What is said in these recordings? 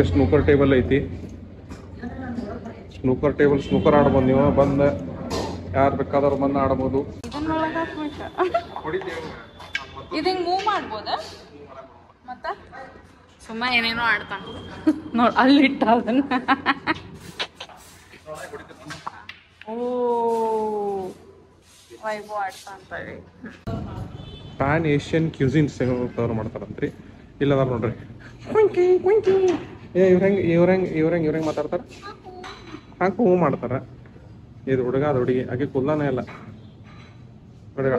Snooker table ಐತಿ. Snooker table snooker ಆಡ್ಬೋದು ನೀವು. ಬಂದ ಯಾರು ಬೇಕಾದವ್ರು ಬಂದು ಆಡ್ಬೋದು. ಇದನ್ನೊಳಗೆ ಹಾಕ್ಬೇಕು ಇದು ಹಿಂಗೆ ಮೂವ್ ಮಾಡ್ಬೋದಾ? ಮತ್ತ? ಸುಮ್ಮ ಏನೇನೋ ಆಡ್ತಾನ ನೋಡ್ ಅಲ್ಲಿ ಇಟ್ಟ ಅದನ್ನ. ಓ ವೈಭವ್ ಆಡ್ತಾಂತಾರೆ ಪ್ಯಾನ್ ಏಷ್ಯನ್ ಕ್ಯೂಸಿನ್ಸ್ ಕವರ್ ಮಾಡ್ತಾರಂತ್ರಿ? ಇಲ್ಲ ಅದಾರ ನೋಡ್ರಿ. ಕ್ವಿಂಕಿ ಕ್ವಿಂಕಿ ಏ ಇವ್ರ ಹೆಂಗೆ ಇವ್ರ ಹೆಂಗ್ ಇವ್ರ ಹೆಂಗ್ ಇವ್ರ ಹೆಂಗ್ ಮಾತಾಡ್ತಾರ? ಹಾಕಿ ಹೂ ಮಾಡ್ತಾರ. ಇದು ಹುಡುಗ ಅದು ಹುಡುಗಿ. ಆಕೆ ಕುಲ್ಲಾನೇ ಇಲ್ಲ. ಹುಡುಗ.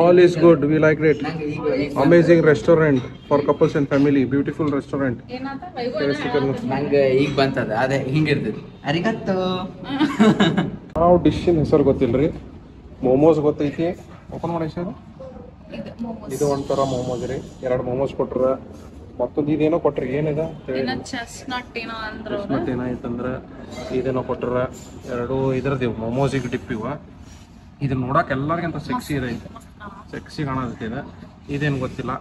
All is good we like it amazing restaurant for couples and family beautiful restaurant ನಂಗೆ ಈಗ ಬಂತದ. ಅದೇ ಹಿಂಗಿರ್ತದೆ ಅರಿಗತ್ತು? ನಾವು ಡಿಶ್ಶಿನ ಹೆಸರು ಗೊತ್ತಿಲ್ರಿ? ಮೋಮೋಸ್ ಗೊತ್ತೈತಿ? ಓಪನ್ ಮಾಡಿ ಹೆಸರು ಇದು ಒಂಥರ ಮೋಮೋಸ್ ರೀ. ಎರಡು ಮೋಮೋಸ್ ಕೊಟ್ರ ಮತ್ತೊಂದು ಇದೇನೋ ಕೊಟ್ರಿ ಏನಿದ ಚೆಸ್ನಟ್ ಏನೋ ಅಂದ್ರು. ಮತ್ತೆ ಏನಾಯ್ತಂದ್ರ ಇದೇನೋ ಕೊಟ್ರ ಎರಡು ಇದ್ರದ್ದು ಮೊಮೋಸಿಗೆ ಡಿಪ್ ಇವ. ಇದು ನೋಡಕ್ ಎಲ್ಲರಿಗಿಂತ ಸೆಕ್ಸಿ ಇದೆ ಸೆಕ್ಸಿ ಕಾಣತೈತಿ ಇದು. ಇದೇನು ಗೊತ್ತಿಲ್ಲ.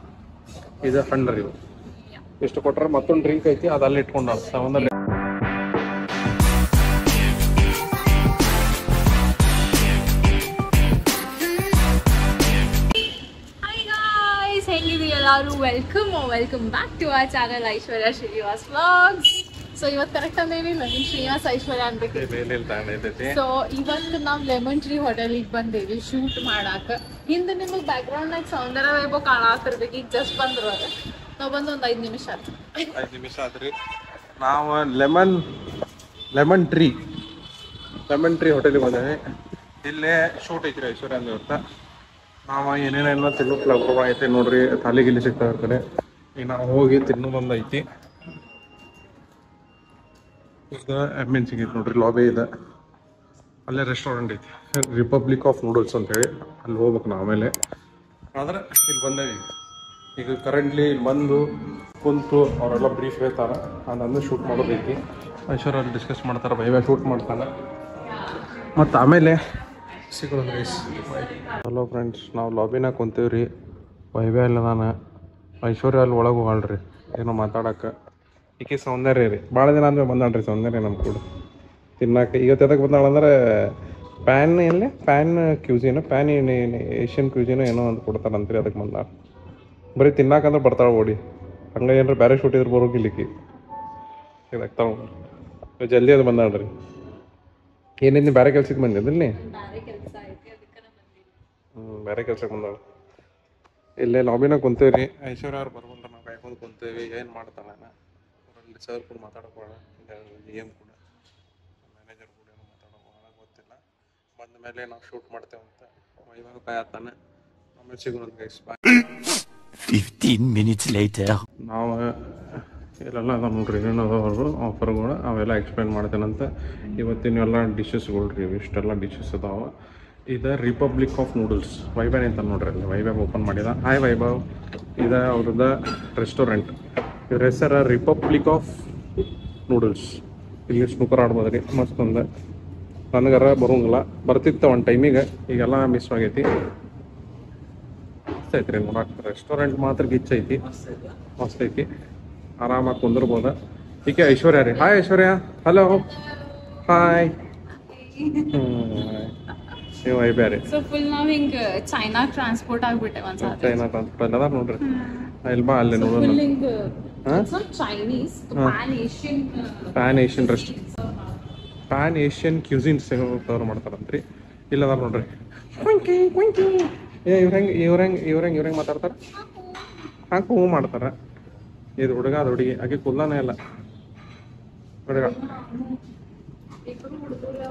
ಇದು ಹಂಡ್ರಿ ಇವು. ಎಷ್ಟು ಕೊಟ್ರ ಮತ್ತೊಂದು ಡ್ರಿಂಕ್ ಐತಿ ಅದಲ್ಲಿ ಅಲ್ಲಿ ಇಟ್ಕೊಂಡ ಸವಂದಲ್ಲಿ ಎಲ್ಲರೂ welcome welcome back to our channel Aishwarya Srinivas vlogs so ಇವತ್ತು ಕರೆಕ್ಟ್ ಅಂದೇನಿಲ್ಲ ನವೀನ್ ಶ್ರೀನಿವಾಸ್ ಐಶ್ವರ್ಯ ಅನ್ಬೇಕು. ಸೊ ಇವತ್ತು ನಾವು ಲೆಮನ್ ಟ್ರೀ ಹೋಟೆಲಿಗೆ ಬಂದೇವಿ ಶೂಟ್ ಮಾಡಾಕ. ಹಿಂದೆ ನಿಮಗೆ ಬ್ಯಾಕ್ ಗ್ರೌಂಡ್ನಾಗ ಸೌಂದರ್ಯ ವೈಭವ ಕಾಣಾತಿರ್ಬೇಕು ಈಗ ಜಸ್ಟ್ ಬಂದ್ರು ಅದು ನಾವು ಬಂದು ಒಂದು ಐದು ನಿಮಿಷ ಆಯ್ತು ಐದು ನಿಮಿಷ ಆದ್ರಿ. ನಾವು lemon lemon tree lemon tree ಹೋಟೆಲಿಗೆ ಬಂದೇವಿ. ಇಲ್ಲೇ ಶೂಟ್ ಐತ್ರಿ ಐಶ್ವರ್ಯ ಇವತ್ತ ನಾವು ಏನೇನೆಲ್ಲ ತಿನ್ನೋಕ್ ಲಭ್ಯ ಐತಿ ನೋಡ್ರಿ ಥಾಲಿ ಗಿಲ್ಲಿ ಸಿಗ್ತಾವ ಇರ್ತಾರೆ ಈಗ ನಾವು ಹೋಗಿ ತಿನ್ನು ಬಂದೈತಿ. ಈಗ ಎಂ ಎನ್ ಸಿಗೈತಿ ನೋಡ್ರಿ ಲಾಬಿ ಇದೆ. ಅಲ್ಲೇ ರೆಸ್ಟೋರೆಂಟ್ ಐತಿ. ರಿಪಬ್ಲಿಕ್ ಆಫ್ ನೂಡಲ್ಸ್ ಅಂತ ಹೇಳಿ ಅಲ್ಲಿ ಹೋಗ್ಬೇಕು ನಾವು ಆಮೇಲೆ. ಆದ್ರೆ ಇಲ್ಲಿ ಬಂದೇವಿ. ಈಗ ಕರೆಂಟ್ಲಿ ಇಲ್ಲಿ ಬಂದು ಕುಂತು ಅವರೆಲ್ಲ ಬ್ರೀಫ್ ಹೇಳ್ತಾರ. ಅದನ್ನು ಶೂಟ್ ಮಾಡೋದೈತಿ. ಐಶ್ವರ್ಯ ಡಿಸ್ಕಸ್ ಮಾಡ್ತಾರೆ ಭಯ ಶೂಟ್ ಮಾಡ್ತಾನೆ. ಮತ್ತು ಆಮೇಲೆ ಸಿಗೋದು ಗೈಸ್ ಹಲೋ ಫ್ರೆಂಡ್ಸ್ ನಾವು ಲಾಬಿನಾಗ ಕುಂತೀವಿ ರೀ ವೈಬೆ ಅಲ್ಲ ನಾನು. ಐಶ್ವರ್ಯ ಅಲ್ಲಿ ಒಳಗೆ ಹೋಗಳ್ರಿ ಏನೋ ಮಾತಾಡೋಕೆ ಈಕೆ ಸೌಂದರ್ಯ ರೀ. ಭಾಳ ದಿನ ಅಂದ್ರೆ ಬಂದಾಳ್ರಿ ಸೌಂದರ್ಯ ನಮ್ಮ ಕೂಡ. ತಿನ್ನಕ್ಕೆ ಇವತ್ತು ಎದಕ್ಕೆ ಬಂದಾಳಂದ್ರೆ ಪ್ಯಾನ್ ಎಲ್ಲಿ? Pan cuisine pan Asian cuisine ಏನೋ ಅಂತ ಕೊಡ್ತಾರಂತ್ರಿ ಅದಕ್ಕೆ ಬಂದಾಳ. ಬರೀ ತಿನ್ನಕಂದ್ರೆ ಬರ್ತಾಳೆ ಓಡಿ. ಹಂಗೆ ಏನಾರ ಬೇರೆ ಶೂಟ್ ಇದ್ರೆ ಇದಕ್ಕೆ ಇದಾಗ್ತಾವ ಜಲ್ದಿ ಅದು ಬಂದಾಳ್ರಿ. ಏನೇನು ಬೇರೆ ಕೆಲ್ಸಕ್ಕೆ ಬಂದಿದ್ದಿಲ್ಲ? ನೀ ಹ್ಞೂ ಬೇರೆ ಕೆಲ್ಸಕ್ಕೆ ಬಂದಾಳ ಇಲ್ಲೇ ಲಾಬಿನಾಗ ಕುಂತೇವ್ರಿ. ಐಶ್ವರ್ಯ ಅವ್ರು ಬರ್ಬಂದ್ರೆ ನಾವು ಕಾಯ್ಕೊಂಡು ಕುಂತೇವಿ. ಏನು ಮಾಡ್ತಾನೆ ಅವರಲ್ಲಿ ಸರ್ ಕೂಡ ಮಾತಾಡೋಕೋಣ ಜಿ ಎಂ ಕೂಡ. ಮ್ಯಾನೇಜರ್ ಕೂಡ ಏನು ಮಾತಾಡೋಕೋಣ ಗೊತ್ತಿಲ್ಲ. ಬಂದ ಮೇಲೆ ನಾವು ಶೂಟ್ ಮಾಡ್ತೇವೆ ಅಂತ. ಇವಾಗ ಕಾಯತ್ತಾನೆ ಆಮೇಲೆ ಸಿಗೋಣ ಗೈಸ್ ಬಾಯ್ 15 minutes later. ನಾವು ಇಲ್ಲೆಲ್ಲ ನಮ್ಮ ನೋಡ್ರಿ ಏನೇನು ಅದಾವರು ಆಫರ್ಗಳು ಅವೆಲ್ಲ ಎಕ್ಸ್ಪ್ಲೇನ್ ಮಾಡ್ತೇನಂತ. ಇವತ್ತಿನ ಎಲ್ಲ ಡಿಶಸ್ಗಳು ರೀ ಇಷ್ಟೆಲ್ಲ ಡಿಶಸ್ ಅದಾವ. ಇದು ರಿಪಬ್ಲಿಕ್ ಆಫ್ ನೂಡಲ್ಸ್ ವೈಭವ್ ಅಂತ ನೋಡ್ರಿ ಅಲ್ಲಿ? ವೈಭವ್ ಓಪನ್ ಮಾಡಿದ. ಹಾಯ್ ವೈಭವ್ ಇದು ಅವ್ರದ್ದು ರೆಸ್ಟೋರೆಂಟ್ ಇವ್ರ ಹೆಸರ ರಿಪಬ್ಲಿಕ್ ಆಫ್ ನೂಡಲ್ಸ್ ಇಲ್ಲಿ ಸ್ನೂಕರ್ ಆಡ್ಬೋದು ರೀ ಮಸ್ತ್ ಒಂದು. ನನಗರ ಬರೋಂಗಿಲ್ಲ. ಬರ್ತಿತ್ತು ಒಂದು ಟೈಮಿಗೆ ಈಗೆಲ್ಲ ಮಿಸ್ ಆಗೈತಿ. ಮಸ್ತ್ ಐತ್ರಿ ನೋಡಕ್. ರೆಸ್ಟೋರೆಂಟ್ ಮಾತ್ರ ಗಿಚ್ ಐತಿ. ಮಸ್ತ್ ಐತಿ. ಆರಾಮಾಗಿ ಕುಂದಿರ್ಬೋದ. ಈಕೆ ಐಶ್ವರ್ಯ ರೀ. ಹಾಯ್ ಐಶ್ವರ್ಯ. ಹಲೋ ಹಾಯ್ ನೀವು ಐಬ್ಯಾರಿ ಸೊ ಫುಲ್ ನಾವ್ ಹಿಂಗ್ ಚೈನಾ ಟ್ರಾನ್ಸ್ಪೋರ್ಟ್ ಆಗ್ಬಿಟ್ಟೆ ಒಂದ್ಸಲ ಚೈನಾ ಟ್ರಾನ್ಸ್ಪೋರ್ಟ್ ಅದಾರ ನೋಡ್ರಿ ಇಲ್ಲಿ ಬಾ ಅಲ್ಲಿ ನೋಡೋಣ ಫುಲ್ ಹಿಂಗ್ ಹಾ? Chinese pan Asian pan Asian rest pan Asian cuisines cover ಮಾಡ್ತಾರಂತ್ರಿ ಇಲ್ಲ ಅದಾರ ನೋಡ್ರಿ ಕ್ವಿಂಕಿ ಕ್ವಿಂಕಿ ಏ ಇವ್ರ ಹೆಂಗೆ ಇವ್ರ ಹೆಂಗೆ ಇವ್ರ ಹೆಂಗೆ ಇವ್ರ ಹೆಂಗೆ ಮಾತಾಡ್ತಾರ ಹಾಕು ಹೂ ಮಾಡ್ತಾರ ಇದು ಹುಡುಗ ಅದು ಹುಡುಗಿ ಆಕೆ ಕುಲ್ಲಾನೇ ಇಲ್ಲ ಹುಡುಗ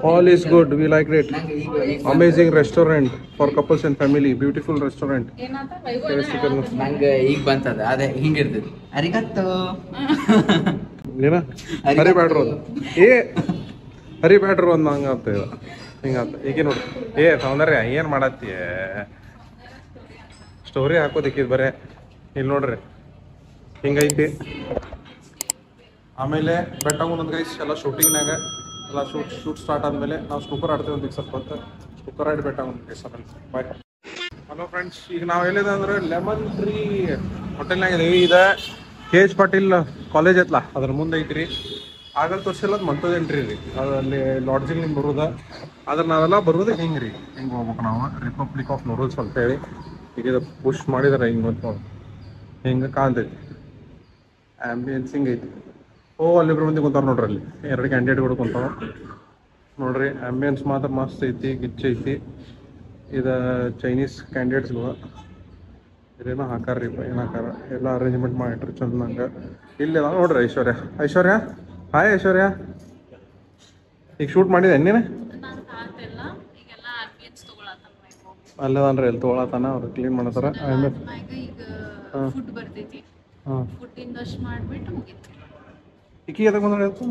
all is good we like it amazing restaurant for couples and family beautiful restaurant ನಂಗೆ ಈಗ ಬಂತದ. ಅದೇ ಹಿಂಗಿರ್ತದೆ ಅರಿಗತ್ತು. ಏನ ಹರಿಬ್ಯಾಡ್ರು ಅದು. ಏ ಹರಿಬ್ಯಾಡ್ರು ಅಂದ್ ಹಂಗಾತ ಇದು ಹಿಂಗಾತ ಈಗ ನೋಡಿ. ಏ ಸೌಂದರ್ಯ ಏನು ಮಾಡತ್ತಿ? ಸ್ಟೋರಿ ಹಾಕೋದಿಕ್ಕಿದ್ ಬರೇ. ಇಲ್ಲಿ ನೋಡ್ರಿ. ಹಿಂಗೈತಿ. ಆಮೇಲೆ ಬೆಟ್ಟ ಒಂದೊಂದು ಗೈಸ್ ಎಲ್ಲ ಶೂಟಿಂಗ್ನಾಗ ಎಲ್ಲ ಶೂಟ್ ಶೂಟ್ ಸ್ಟಾರ್ಟ್ ಆದ್ಮೇಲೆ ನಾವು ಸ್ನೂಕರ್ ಆಡ್ತೇವೆ ಒಂದು ಸ್ವಲ್ಪ ಹೊತ್ತು. ಸ್ನೂಕರ್ ಆಡಿ ಬೆಟ್ಟ ಒಂದು ಬಾಯ್ ಹಲೋ ಫ್ರೆಂಡ್ಸ್ ಈಗ ನಾವು ಎಲ್ಲಿದೆ ಅಂದ್ರೆ ಲೆಮನ್ ಟ್ರೀ ಹೋಟೆಲ್ನಾಗ ಇದೀವಿ. ಇದೆ ಕೆ ಎಚ್ ಪಾಟೀಲ್ ಕಾಲೇಜ್ ಐತ್ಲ, ಅದ್ರ ಮುಂದೆ ಐತ್ರಿ. ಆಗಲ್ ತೋರಿಸಿಲ್ಲ ಅದು ಮಂತದ ಎಂಟ್ರಿ ರೀ. ಅಲ್ಲಿ ಲಾಡ್ಜಿಂಗ್ ನಿಮ್ಗೆ ಬರುದ ಆದ್ರೆ ನಾವೆಲ್ಲ ಬರುವುದು ಹಿಂಗೆ ರೀ ಹಿಂಗೆ ಹೋಗ್ಬೇಕು ನಾವು. ರಿಪಬ್ಲಿಕ್ ಆಫ್ ನೂರಲ್ಸ್ ಅಂತ ಹೇಳಿ ಈಗ ಪುಷ್ ಮಾಡಿದಾರೆ ಹಿಂಗೆ ಅಂತ ಹಿಂಗೆ ಕಾಣ್ತೈತಿ. ಆಂಬಿಯನ್ಸ್ ಹಿಂಗೆ ಐತಿ. ಓ ಅಲ್ಲಿಬ್ರು ಮಂದಿ ಕುಂತಾರ ನೋಡ್ರಿ ಅಲ್ಲಿ. ಎರಡು ಕ್ಯಾಂಡಿಡೇಟ್ಗಳು ಕುಂತಾವ. ನೋಡ್ರಿ ಆಂಬಿಯನ್ಸ್ ಮಾತ್ರ ಮಸ್ತ್ ಐತಿ ಗಿಚ್ಚ ಐತಿ. ಇದು ಚೈನೀಸ್ ಕ್ಯಾಂಡಿಡೇಟ್ಸ್ಗಳು ಇದೇನೋ ಹಾಕಾರ್ರಿ ಏನು ಹಾಕಾರ? ಎಲ್ಲ ಅರೇಂಜ್ಮೆಂಟ್ ಮಾಡಿಟ್ರಿ ಚಂದಂಗ ಇಲ್ಲಿ ನೋಡ್ರಿ ಐಶ್ವರ್ಯ. ಐಶ್ವರ್ಯ? ಹಾಯ್ ಐಶ್ವರ್ಯ. ಈಗ ಶೂಟ್ ಮಾಡಿದೆ ನೀನು ಅಲ್ಲದನ್ರಿ ಎಲ್ಲಿ ತೊಗೊಳತಾನ ಅವ್ರು ಕ್ಲೀನ್ ಮಾಡತಾರ. ಹಾ. ಹಾಂ. ಈಕಿ ಎದಕ್ಕೆ ಬಂದ್ರೆ ಹೇಳ್ತು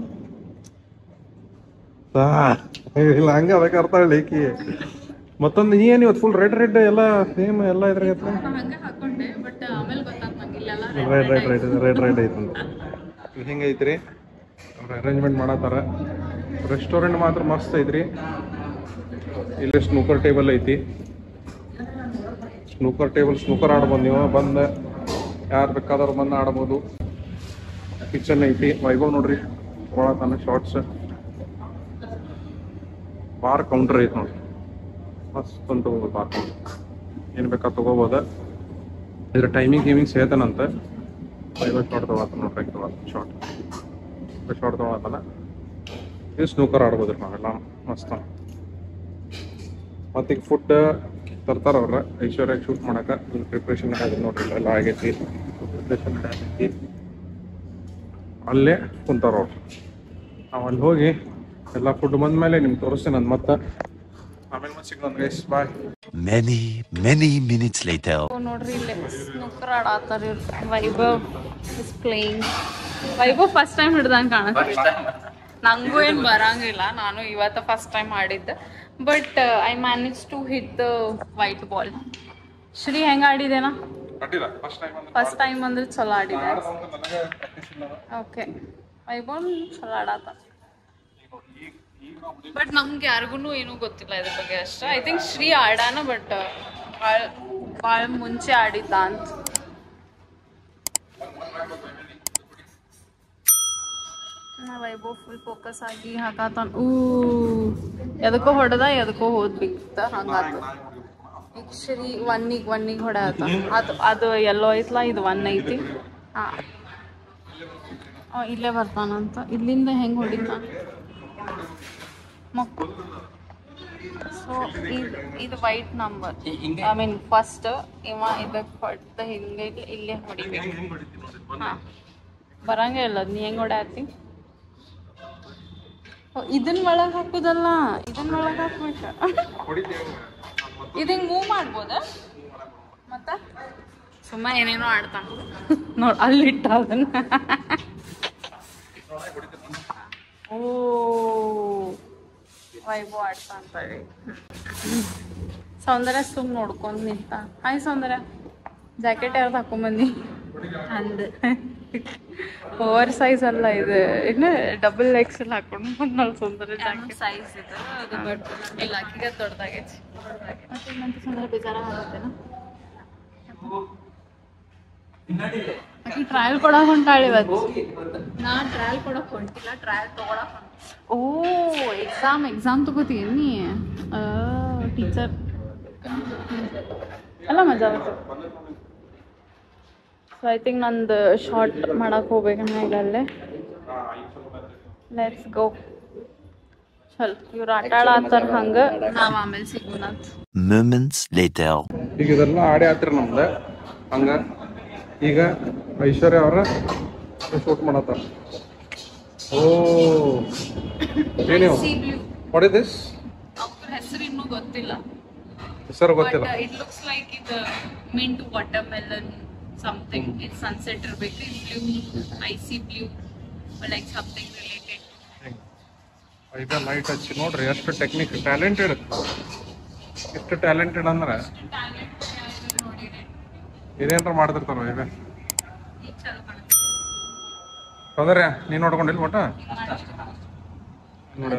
ಇಲ್ಲ ಹಂಗೆ ಅದಕ್ಕೆ ಅರ್ಥ ಹೇಳಿ ಈಕಿ ಮತ್ತೊಂದು ನೀ ಏನು ಇವತ್ತು ಫುಲ್ ರೆಡ್ ರೆಡ್ ಎಲ್ಲ ಸೇಮ್ ಎಲ್ಲ ಇದ್ರಾಗ ನಾ ಹಂಗೆ ಹಾಕೊಂಡೆ ಬಟ್ ಆಮೇಲೆ ಗೊತ್ತಾತ್ ನಂಗೆ ಇಲ್ಲೆಲ್ಲ red red red red red ಐತಂತ ಹೆಂಗೆ ಹಿಂಗೆ ಐತ್ರಿ ಅವ್ರು ಅರೇಂಜ್ಮೆಂಟ್ ಮಾಡತ್ತಾರ ರೆಸ್ಟೋರೆಂಟ್ ಮಾತ್ರ ಮಸ್ತ್ ಐತ್ರಿ ಇಲ್ಲಿ ಸ್ನೂಕರ್ ಟೇಬಲ್ ಐತಿ ಸ್ನೂಕರ್ ಟೇಬಲ್ ಸ್ನೂಕರ್ ಆಡ್ಬೋದು ನೀವು ಬಂದು ಯಾರು ಬೇಕಾದವ್ರು ಬಂದು ಆಡ್ಬೋದು ಕಿಚನ್ ಐತಿ ವೈಭವ್ ನೋಡ್ರಿ. ಒಳತನ ಶಾರ್ಟ್ಸ್ ಬಾರ್ ಕೌಂಟರ್ ಐತಿ ನೋಡ್ರಿ. ಮಸ್ತ್ ಅಂತ ಬಾರ್ ಕೌಂಟರ್ ಏನು ಬೇಕಾ ತಗೋಬೋದ? ಇದ್ರ ಟೈಮಿಂಗ್ ಗೇಮಿಂಗ್ ಸೇತನಂತ ವೈಭವ್ ಶಾರ್ಟ್ ತಗೋತಾನ ನೋಡ್ರಿ ತಗೋತ ಶಾರ್ಟ್ ಶಾರ್ಟ್ ತಗೋತಾನ ಇದು ಸ್ನೂಕರ್ ಆಡ್ಬೋದ್ರಿ ನಾವೆಲ್ಲ ಮಸ್ತ್ ಮತ್ತೀಗ ಫುಡ್ ತರ್ತಾರ ಅವ್ರ. ಐಶ್ವರ್ಯ ಶೂಟ್ ಮಾಡಕ ಇಲ್ಲಿ ಪ್ರಿಪ್ರೇಷನ್ ನೋಡ್ರಿ, ಎಲ್ಲ ಆಗೈತಿ. ಪ್ರಿಪ್ರೇಷನ್ ಆಗೈತಿ ಅಲ್ಲೇ ಕುಂತಾರ ಅವ್ರು. ನಾವು ಅಲ್ಲಿ ಹೋಗಿ ಎಲ್ಲ ಫುಡ್ ಬಂದ್ಮೇಲೆ ನಿಮ್ಗೆ ತೋರಿಸ್ತೀನಿ ನಾನು ಮತ್ತೆ. ಆಮೇಲೆ ಮತ್ತೆ ಸಿಗೋಣ guys bye Many, many minutes later. ನೋಡ್ರಿ ಇಲ್ಲಿ snooker ಆಡಾತಾರ Vaibhav is playing Vaibhav first time ಹಿಡ್ದಂಗೆ ಕಾಣುತ್ತೆ. ನಂಗೂ ಏನು ಬರಂಗಿಲ್ಲ. ನಾನು ಇವತ್ತು first time ಆಡಿದ್ದೆ. But I manage to hit the white ball Shri ಹೆಂಗೆ ಆಡಿದೆನಾ ಫಸ್ಟ್ ಟೈಮ್ ಅಂದ್ರೆ ಫಸ್ಟ್ ಟೈಮ್ ಅಂದ್ರೆ ಚಲೋ ಆಡಿದೆ. ಓಕೆ ವೈಭವ್ ಚಲೋ ಆಡಾತ. ಬಟ್ ನಮ್ಗೆ ಯಾರಿಗೂ ಏನೂ ಗೊತ್ತಿಲ್ಲ ಇದ್ರ ಬಗ್ಗೆ ಅಷ್ಟೇ. ಐ ಥಿಂಕ್ ಶ್ರೀ ಆಡಾನ ಬಟ್ ಭಾಳ ಭಾಳ ಮುಂಚೆ ಆಡಿದ್ದ ಅಂತ. ನಾ ವೈಭವ್ ಫುಲ್ ಫೋಕಸ್ ಆಗಿ ಹಾಕಾತಾನ ಊ ಎದಕ್ಕೋ ಹೊಡೆದ ಎದಕ್ಕೋ ಹೋದ್ ಬಿತ್ತ ಹಂಗಾತ. ಶ್ರೀ ಒನ್ನಿಗೆ ಒನ್ನಿಗೆ ಹೊಡೆಯತ್ತ ಅದು ಅದು ಎಲ್ಲೋ ಐತ್ಲ ಇದು ಒನ್ ಐತಿ. ಹಾಂ. ಇಲ್ಲೇ ಬರ್ತಾನಂತ. ಇಲ್ಲಿಂದ ಹೆಂಗೆ ಹೊಡಿತ? ಮಕ್ಕು ಸೊ ಇದು ಇದು white number I mean first ಇವ ಇದಕ್ಕೆ ಹೊಡ್ದ ಹಿಂಗೆ ಇಲ್ಲಿ- ಹೊಡಿಬೇಕು. ಹಾಂ. ಬರಂಗೇ ಇಲ್ಲ ನೀ ಹೆಂಗೆ ಹೊಡ್ಯಾತಿ ಓ, ಇದನ್ನ ಒಳಗೆ ಹಾಕುದಲ್ಲ? ಇದನ್ನ ಒಳಗೆ ಹಾಕ್ಬೇಕು? ಇದು ಹಿಂಗೆ ಮೂವ್ ಮಾಡ್ಬೋದಾ? ಮತ್ತ? ಸುಮ್ಮ ಏನೇನೋ ಆಡ್ತಾನ ನೋಡ್ ಅಲ್ಲಿಟ್ಟ ಅದನ್ನ. ಓ ವೈಭವ್ ಆಡ್ತಾ ಹೇಳಿ. ಸೌಂದರ್ಯ ಸುಮ್ ನೋಡ್ಕೊಂಡ್ ನಿಂತ. ಹಾಯ್ ಸೌಂದರ್ಯ. ಜಾಕೆಟ್ ಯಾರ್ದು ಹಾಕೊಂಬಂದಿ ಅಂದ ಓವರ್ ಸೈಜ್ ಅಲ್ಲ ಇದು ಇನ್ನು ಡಬಲ್ ಎಕ್ಸೆಲ್ ಹಾಕೊಂಡು ಬಂದಳು ಸೌಂದರ್ಯ ಜಾಕೆಟ್ ಸೈಜ್ ಇದು ಅದು ಬಟ್ ಇಲ್ಲ ಆಕಿಗೆ ದೊಡ್ಡದಾಗೈತಿ ಮತ್ತೆ ನಂತ ಸೌಂದರ್ಯ ಬೇಜಾರಾಗತ್ತೇನ ಆಕಿ ಟ್ರಯಲ್ ಕೊಡಕ್ ಹೊಂಟಾಳ ಇವತ್ತು ನಾ ಟ್ರಯಲ್ ಕೊಡಕ್ ಹೊಂಟಿಲ್ಲ ಟ್ರಯಲ್ ತಗೊಳಕ್ ಓ ಎಕ್ಸಾಮ್ ಎಕ್ಸಾಮ್ ತಗೋತೀಯ ನೀ ಟೀಚರ್ ಅಲ್ಲ ಮಜಾ ಬರ್ತದೆ ಸೊ ಐ ಥಿಂಕ್ ನಂದು ಶಾರ್ಟ್ ಮಾಡಕ್ ಹೋಗ್ಬೇಕು ಈಗ ಅಲ್ಲೇ ಲೆಟ್ಸ್ ಗೋ ಚಲ್ ಇವ್ರು ಆಟ ಆಡತ್ತಾರ ಹಂಗ. ನಾವ್ ಆಮೇಲೆ ಸಿಗೋಣ ಅಂತ Moments ಈಗ ಇದೆಲ್ಲ ಆಡಿ ಆತ್ರಿ ನಮ್ದು. ಹಂಗ. ಈಗ ಐಶ್ವರ್ಯ ಅವರ ಶೂಟ್ ಮಾಡತ್ತಾರ. ಓ. ಏನು ವಾಟ್ ಇಸ್ ದಿಸ್ ಅವ್ರ ಹೆಸರು ಇನ್ನೂ ಗೊತ್ತಿಲ್ಲ. ಹೆಸರು ಗೊತ್ತಿಲ್ಲ. ಬಟ್ ಇಟ್ ಲುಕ್ಸ್ ಲೈಕ್ ಇದು ಮಿಂಟ್ ವಾಟರ್ ಮೆಲನ್ ಸಮಥಿಂಗ್ ಇದು ಸನ್ಸೆಟ್ ಇರಬೇಕು blue icy blue like something related ಐದ ಲೈಟ್ ಹಚ್ಚಿ ನೋಡ್ರಿ ಎಷ್ಟು ಟೆಕ್ನಿಕ್ ಟ್ಯಾಲೆಂಟೆಡ್ ಎಷ್ಟು ಟ್ಯಾಲೆಂಟೆಡ್ ಅಂದ್ರೆ ಏನೇನ್ರ ಮಾಡ್ತಿರ್ತಾರ ಇವೆ? ಸೌಂದರ್ಯ ನೀನ್ ನೋಡ್ಕೊಂಡಿಲ್ಲ ಒಟ್ಟ? ನೋಡಿ.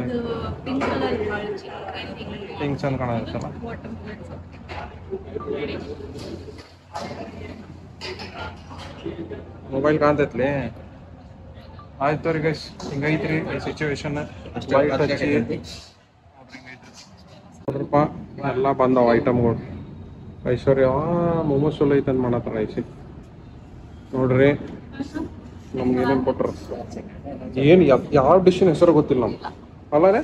ಪಿಂಕ್ ಚಂದ ಕಾಣತ್ತಲ್ಲ ಮೊಬೈಲ್ ಕಾಣ್ತೈತ್ಲಿ ಆಯ್ತು ರೀ ಗೈಸ್ ಹಿಂಗೈತ್ರಿ ಸಿಚುವೇಶನ್ ಲೈಟ್ ಹಚ್ಚಿ. ನೋಡ್ರಪ್ಪ ಎಲ್ಲ ಬಂದಾವ ಐಟಮ್ಗಳು ಐಶ್ವರ್ಯ ಮೊಮೋಸ್ ಚಲೋ ಐತೆ ಅಂತ ಮಾಡತ್ತಾರ ಐಸಿ. ನೋಡ್ರಿ ನಮ್ಗೆ ಏನೇನು ಕೊಟ್ರ? ಏನು ಯಾವ ಡಿಶ್ಶಿನ ಹೆಸರು ಗೊತ್ತಿಲ್ಲ ನಮ್ಗೆ. ಅಲ್ಲ ರೀ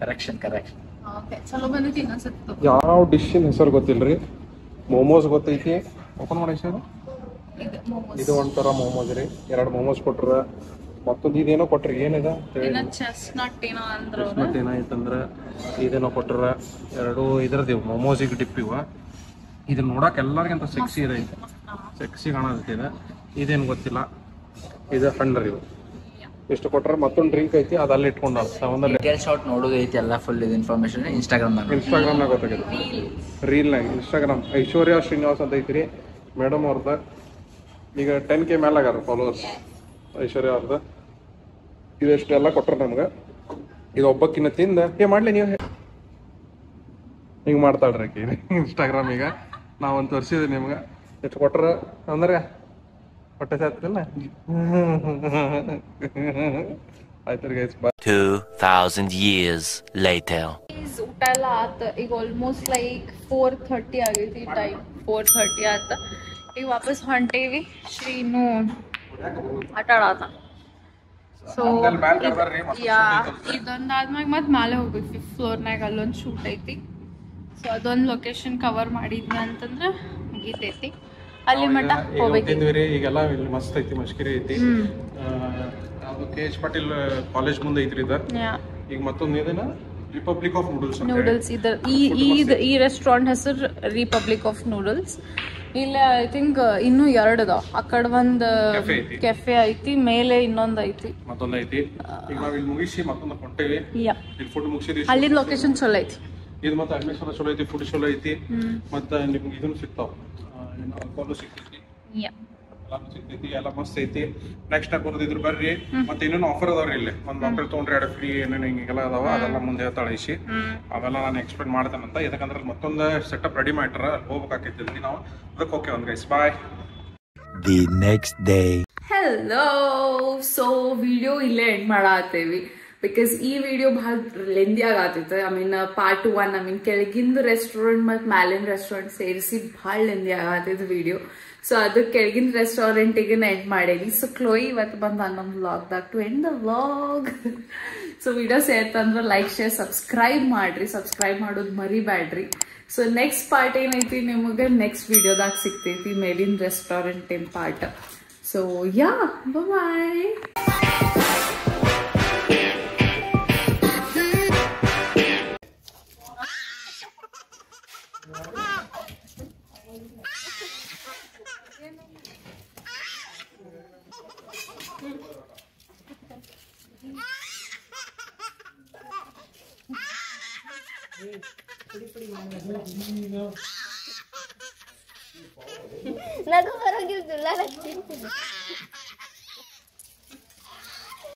ಕರೆಕ್ಷನ್ ಕರೆಕ್ಷನ್ ಯಾವ ಡಿಶ್ಶಿನ ಹೆಸರು ಗೊತ್ತಿಲ್ರಿ? ಮೋಮೋಸ್ ಗೊತ್ತೈತಿ? ಓಪನ್ ಮಾಡಿ ಸರ್. ಇದು ಒಂಥರ ಮೋಮೋಸ್ ರೀ. ಎರಡು ಮೋಮೋಸ್ ಕೊಟ್ರ ಮತ್ತೊಂದು ಇದೇನೋ ಕೊಟ್ರಿ ಏನಿದೆ? ಚೆಸ್ನಟ್ ಏನಾಯ್ತಂದ್ರ ಇದೇನೋ ಕೊಟ್ರ ಎರಡು ಇದ್ರದಿವ್ ಈಗ ಡಿಪ್ ಇವ. ಇದನ್ನ ನೋಡಕ್ ಎಲ್ಲರಿಗಿಂತ ಸೆಕ್ಸಿ ಇದೆ ಸೆಕ್ಸಿ ಕಾಣತೈತಿ ಇದು ಇದೇನು ಗೊತ್ತಿಲ್ಲ. ಇದು ಹಂಡ್ರ ಇವು ಎಷ್ಟು ಕೊಟ್ರ ಮತ್ತೊಂದು ಡ್ರಿಂಕ್ ಐತಿ ಅದಲ್ಲಿ ಅಲ್ಲಿ ಇಟ್ಕೊಂಡ ಒಂದು ಡೀಟೇಲ್ ಶಾಟ್ ನೋಡೋದು ಐತಿ ಎಲ್ಲ ಫುಲ್ ಇದು ಇನ್ಫಾರ್ಮೇಶನ್ ಇನ್ಸ್ಟಾಗ್ರಾಮ್ದಾಗ ಇನ್ಸ್ಟಾಗ್ರಾಮ್ನಾಗ ಗೊತ್ತಾಗಿದೆ. ರೀಲ್ನಾಗ ಇನ್ಸ್ಟಾಗ್ರಾಮ್ ಐಶ್ವರ್ಯ ಶ್ರೀನಿವಾಸ್ ಅಂತ ಐತ್ರಿ. ಮೇಡಮ್ ಅವ್ರದ. ಈಗ ಟೆನ್ ಕೆ ಮೇಲೆ ಆಗ್ಯಾರ ಫಾಲೋವರ್ಸ್ ಐಶ್ವರ್ಯ ಅವ್ರದ. ಎಲ್ಲ ಕೊಟ್ಟರು ನಮ್ಗೆ. ಇದು ಒಬ್ಬಕ್ಕಿನ್ನ ತಿಂದ ಏ ಮಾಡಲಿ ನೀವು. ಹಿಂಗೆ ಮಾಡ್ತಾಳ್ರಿ ಆಕಿ. ಇನ್ಸ್ಟಾಗ್ರಾಮ್ ಈಗ. ನಾವೊಂದು ತೋರಿಸಿದ್ವಿ ನಿಮ್ಗೆ. ಎಷ್ಟು ಕೊಟ್ರ ಅಂದ್ರೆ ಹೊಟ್ಟೆ ಸಾತ್ರಿಲ್ಲ ಆಯ್ತು ಗೈಸ್ ಬಾಯ್ 2,000 years later. ಊಟ ಎಲ್ಲ ಆತ ಈಗ ಆಲ್ಮೋಸ್ಟ್ ಲೈಕ್ ಫೋರ್ ಥರ್ಟಿ ಆಗೈತಿ ಟೈಮ್ ಫೋರ್ ಥರ್ಟಿ ಆತ. ಈಗ ವಾಪಸ್ ಹೊಂಟೇವಿ. ಶ್ರೀನು ಆಟ ಆಡಾತ. ಸೊ ಯಾ ಇದೊಂದಾದ್ಮ್ಯಾಗ ಮತ್ತೆ ಮೇಲೆ ಹೋಗ್ಬೇಕು. ಫಿಫ್ತ್ ಫ್ಲೋರ್ನಾಗ ಅಲ್ಲೊಂದು ಶೂಟ್ ಐತಿ. ಸೊ ಅದೊಂದು ಲೊಕೇಶನ್ ಕವರ್ ಮಾಡಿದ್ನ ಅಂತಂದ್ರೆ ಮುಗೀತೈತಿ. ಅಲ್ಲಿ ಮಟ್ಟ ಹೋಗ್ಬೇಕು. ತಿಂದ್ವಿ ಈಗೆಲ್ಲ ಇಲ್ಲಿ ಮಸ್ತ್ ಐತಿ ಮಶ್ಕಿರಿ ಐತಿ. ಯಾವ್ದು ಕೆ ಎಚ್ ಪಾಟೀಲ್ ಕಾಲೇಜ್ ಮುಂದೆ ಐತ್ರಿ ಇದ. ಈಗ ಮತ್ತೊಂದು ಏನೇನ? ರಿಪಬ್ಲಿಕ್ ಆಫ್ ನೂಡಲ್ಸ್ ನೂಡಲ್ಸ್ ಇದ ಈ ಈ ಈ ರೆಸ್ಟೋರೆಂಟ್ ಹೆಸರು ರಿಪಬ್ಲಿಕ್ ಆಫ್ ನೂಡಲ್ಸ್ ಇಲ್ಲ ಐ ಥಿಂಕ್ ಇನ್ನು ಎರಡು ಅದಾವ ಆ ಕಡೆ ಒಂದು ಕೆಫೆ ಐತಿ. ಮೇಲೆ ಇನ್ನೊಂದು ಐತಿ. ಮತ್ತೊಂದು ಐತಿ. ಈಗ ನಾವ್ ಇಲ್ಲಿ ಮುಗಿಸಿ ಮತ್ತೊಂದು ಹೊಂಟೇವಿ ಇಲ್ಲಿ ಫುಡ್ ಮುಗಿಸಿದ್ವಿ. ಅಲ್ಲಿನ ಲೊಕೇಶನ್ ಚಲೋ ಐತಿ. ಇದು ಮತ್ತೆ ಅಡ್ಮಿಷನ್ ಚಲೋ ಐತಿ ಫುಡ್ ಚಲೋ ಐತಿ. ಮತ್ತೆ ನಿಮ್ಗೆ ಇದನ್ನು ಸಿಗ್ತಾವ. ಆಲ್ಕೋಹಾಲು ಸಿಗ್ತೈತಿ. ಸಿಗ್ತೈತಿ ಎಲ್ಲ ಮಸ್ತ್ ಐತಿ. ನೆಕ್ಸ್ಟ್ ಬರೋದಿದ್ರು ಬರ್ರಿ. ಮತ್ತೆ ಇನ್ನೇನು ಆಫರ್ ಅದಾವ್ರಿ ಇಲ್ಲಿ? ಒಂದ್ ಬಾಟಲ್ ತೊಗೊಂಡ್ರೆ ಎರಡು ಫ್ರೀ ಏನೇನು ಹಿಂಗೆಲ್ಲ ಅದಾವ ಅದೆಲ್ಲ ಮುಂದೆ ಹೇಳ್ತಾಳೆ ಇಸಿ ಅವೆಲ್ಲ ನಾನು ಎಕ್ಸ್ಪೆಕ್ಟ್ ಮಾಡ್ತೇನಂತ ಯಾಕಂದ್ರೆ ಮತ್ತೊಂದು ಸೆಟಪ್ ರೆಡಿ ಮಾಡ್ಯಾರ ಹೋಗ್ಬೇಕಾಕೈತಿ ನಾವು ಅದಕ್ಕೆ ಓಕೆ ಒಂದು guys bye the next day hello so video ಇಲ್ಲೇ ಎಂಡ್ ಮಾಡತ್ತೇವಿ. ಬಿಕಾಸ್ ಈ ವಿಡಿಯೋ ಬಹಳ lengthy ಆಗತ್ತೈತೆ. I mean part one I mean ಕೆಳಗಿಂದ ರೆಸ್ಟೋರೆಂಟ್ ಮತ್ತು ಮ್ಯಾಲಿನ ರೆಸ್ಟೋರೆಂಟ್ ಸೇರಿಸಿ ಭಾಳ ಲೆಂದಿ ಆಗತ್ತೈತೆ ವಿಡಿಯೋ ಸೊ ಅದು ಕೆಳಗಿನ ರೆಸ್ಟೋರೆಂಟಿಗೆ ಎಂಡ್ ಮಾಡೇನಿ. ಸೊ ಕ್ಲೋಯಿ ಇವತ್ತು ಬಂದ ನಮ್ಮ ವ್ಲಾಗ್ದಾಗ to end the vlog so video ಸೇರ್ತಂದ್ರೆ like share subscribe ಮಾಡಿರಿ. ಸಬ್ಸ್ಕ್ರೈಬ್ ಮಾಡೋದು ಮರಿಬ್ಯಾಡ್ರಿ. ಸೊ ನೆಕ್ಸ್ಟ್ ಪಾರ್ಟ್ ಏನೈತಿ ನಿಮಗೆ? ನೆಕ್ಸ್ಟ್ ವಿಡಿಯೋದಾಗ ಸಿಗ್ತೈತಿ ಮೇಲಿನ ರೆಸ್ಟೋರೆಂಟಿನ ಪಾರ್ಟ್ ಸೊ ಯಾ ಬಾಯ್ ನಗು ಬರೋಗಿರ್ತಿಲ್ಲ ಚಿಂತಿಲ್ಲ